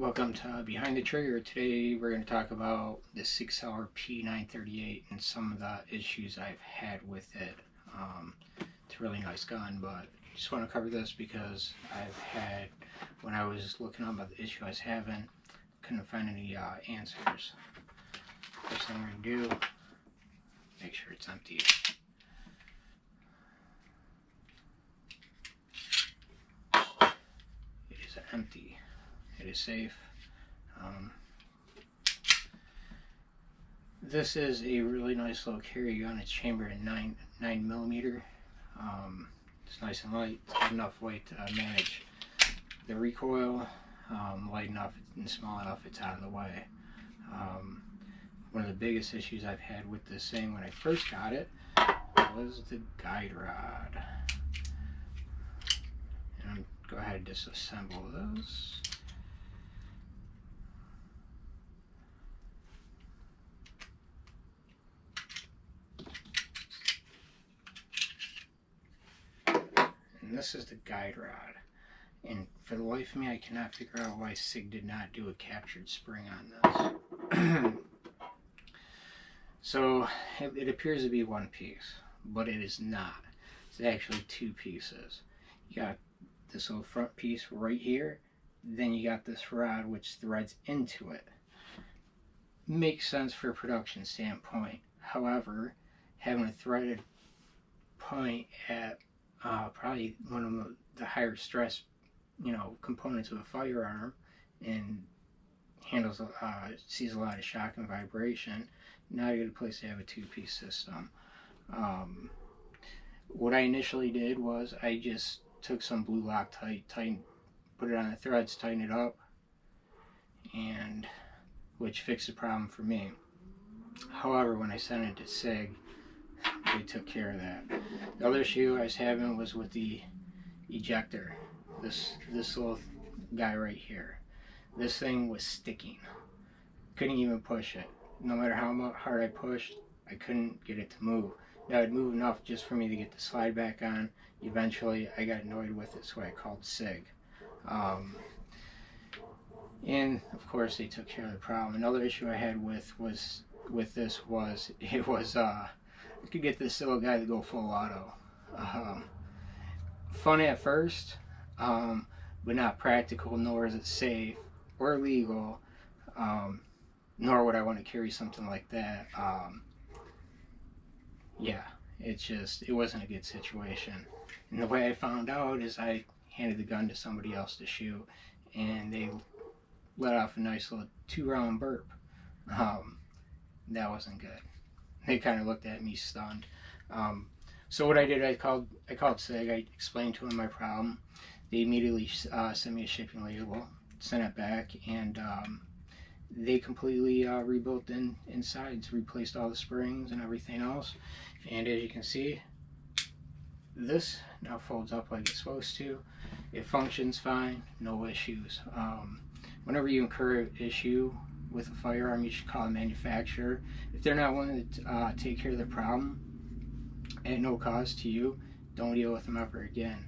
Welcome to Behind the Trigger. Today we're going to talk about the SIG Sauer P938 and some of the issues I've had with it. Um, it's a really nice gun, but just want to cover this because I've had, when I was looking up about the issue I was having, couldn't find any uh, answers. First thing we're going to do, make sure it's empty. It is empty. It is safe. Um, this is a really nice little carry gun. It's chambered in nine nine millimeter. Um, it's nice and light. It's enough weight to manage the recoil. Um, light enough and small enough. It's out of the way. Um, one of the biggest issues I've had with this thing when I first got it was the guide rod. And go ahead and disassemble those. This is the guide rod. And for the life of me, I cannot figure out why SIG did not do a captured spring on this. so it, it, appears to be one piece, but it is not. It's actually two pieces. You got this little front piece right here, then you got this rod which threads into it. Makes sense for a production standpoint. However, having a threaded point at uh, probably one of the higher stress, you know, components of a firearm, and handles, uh, sees a lot of shock and vibration. Not a good place to have a two-piece system. Um, what I initially did was I just took some blue Loctite, tighten, put it on the threads, tighten it up, and which fixed the problem for me. However, when I sent it to SIG, they took care of that. The other issue I was having was with the ejector. This this little guy right here. This thing was sticking. Couldn't even push it. No matter how hard I pushed, I couldn't get it to move. Now it moved enough just for me to get the slide back on. Eventually, I got annoyed with it, so I called SIG. Um, and of course, they took care of the problem. Another issue I had with was with this was it was uh, Could get this little guy to go full auto. Um, fun at first, um, but not practical, nor is it safe or legal, um, nor would I want to carry something like that. Um, yeah, it's just, it wasn't a good situation. And the way I found out is I handed the gun to somebody else to shoot, and they let off a nice little two round burp. Um, that wasn't good they kind of looked at me stunned. Um, so what I did, I called I called SIG. I explained to them my problem. They immediately uh, sent me a shipping label, sent it back, and um, they completely uh, rebuilt in insides, replaced all the springs and everything else. And as you can see, this now folds up like it's supposed to. It functions fine, no issues. Um, whenever you incur an issue with a firearm, you should call the manufacturer. If they're not willing to uh, take care of the problem at no cost to you, don't deal with them ever again.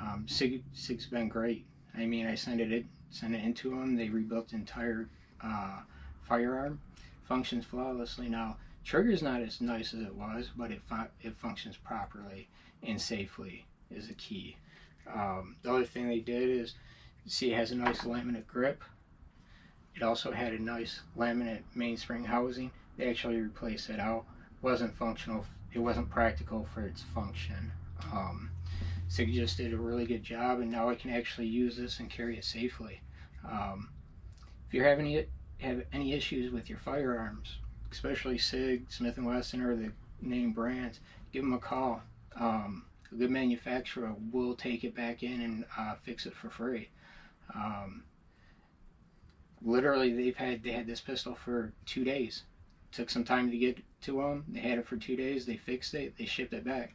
Um, Sig, Sig's been great. I mean, I sent it, sent it into them. They rebuilt the entire uh, firearm. Functions flawlessly now. Trigger's not as nice as it was, but it, it functions properly and safely is the key. Um, the other thing they did is, see it has a nice laminate grip. It also had a nice laminate mainspring housing. They actually replaced it out. wasn't functional. It wasn't practical for its function. Um, so just did a really good job, and now I can actually use this and carry it safely. Um, if you're having any, have any issues with your firearms, especially SIG, Smith & Wesson, or the name brands, give them a call. Um, a good manufacturer will take it back in and uh, fix it for free. Um, literally they've had they had this pistol for two days. Took some time to get to them they had it for two days. They fixed it. They shipped it back.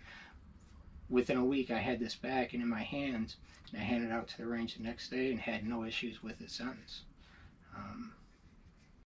Within a week i had this back and in my hands and i handed it out to the range the next day and had no issues with it since um,